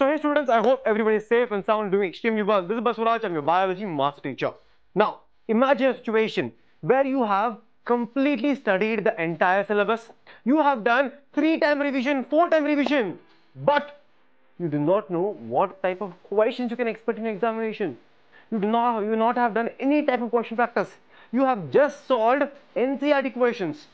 So hey students, I hope everybody is safe and sound doing extremely well. This is Basavaraj, I'm your biology master teacher. Now, imagine a situation where you have completely studied the entire syllabus. You have done three time revision, four time revision, but you do not know what type of questions you can expect in examination. You do not, you not have done any type of question practice. You have just solved NCERT questions.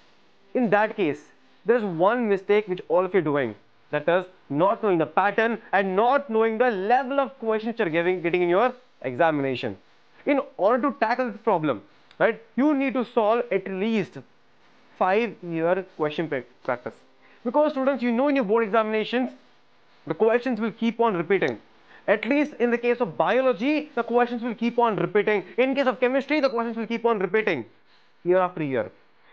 In that case, there's one mistake which all of you are doing. That is not knowing the pattern and not knowing the level of questions you're giving, getting in your examination. In order to tackle this problem, right, you need to solve at least five year question practice. Because students, you know in your board examinations, the questions will keep on repeating. At least in the case of biology, the questions will keep on repeating. In case of chemistry, the questions will keep on repeating year after year.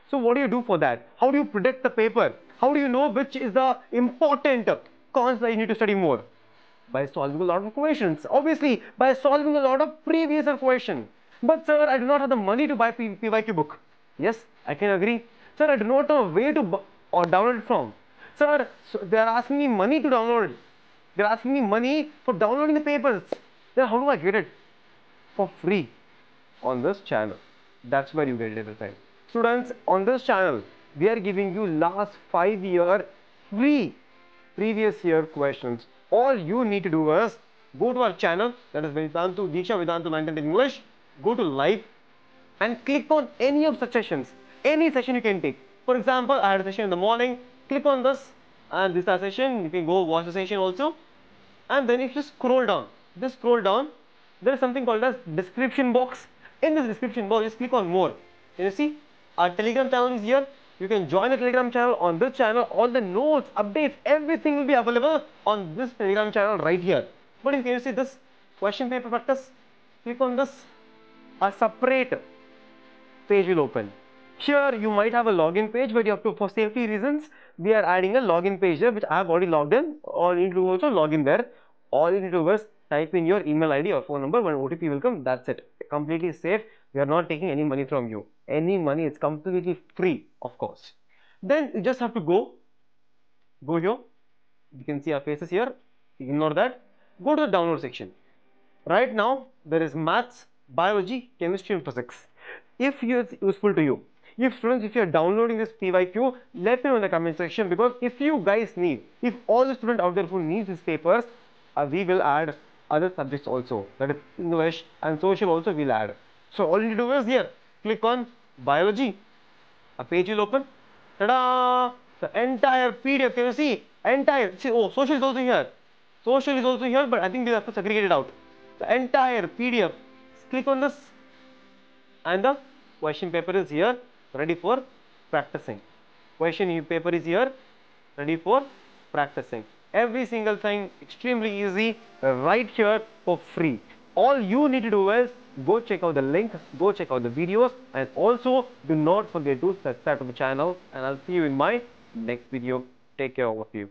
So what do you do for that? How do you predict the paper? How do you know which is the important cons that you need to study more? By solving a lot of equations. Obviously, by solving a lot of previous questions. But sir, I do not have the money to buy P PYQ book. Yes, I can agree. Sir, I do not know where to or uh, download it from. Sir, so they are asking me money to download it. They're asking me money for downloading the papers. Then how do I get it? For free on this channel. That's where you get it every time. Students, on this channel, we are giving you last five year free previous year questions. All you need to do is go to our channel, that is Vedantu Deeksha Vedantu 910 English, go to live and click on any of the sessions. Any session you can take. For example, I had a session in the morning, click on this and this session, you can go watch the session also and then if you scroll down just scroll down there is something called as description box in this description box just click on more you see our telegram channel is here you can join the telegram channel on this channel. All the notes updates everything will be available on this telegram channel right here. But if you see this question paper practice click on this. A separate page will open. Here you might have a login page but you have to for safety reasons we are adding a login page here which I have already logged in. Or you need to do also log in there. All you need to do is type in your email ID or phone number. When OTP will come. That's it. Completely safe. We are not taking any money from you any money it's completely free of course. Then you just have to go go here. You can see our faces here. Ignore that. Go to the download section. Right now there is maths biology chemistry and physics. If it's useful to you. If students, if you are downloading this PYQ, let me know in the comment section because if you guys need, if all the students out there who need these papers, uh, we will add other subjects also. That is English and social also we'll add. So all you do is here, click on biology. A page will open. Ta-da! The entire PDF, can you see? Entire, see, oh, social is also here. Social is also here, but I think we have to segregate it out. The entire PDF. Click on this and the question paper is here ready for practicing. Question paper is here, ready for practicing. Every single thing extremely easy right here for free. All you need to do is go check out the link, go check out the videos and also do not forget to subscribe to the channel and I'll see you in my next video. Take care of you.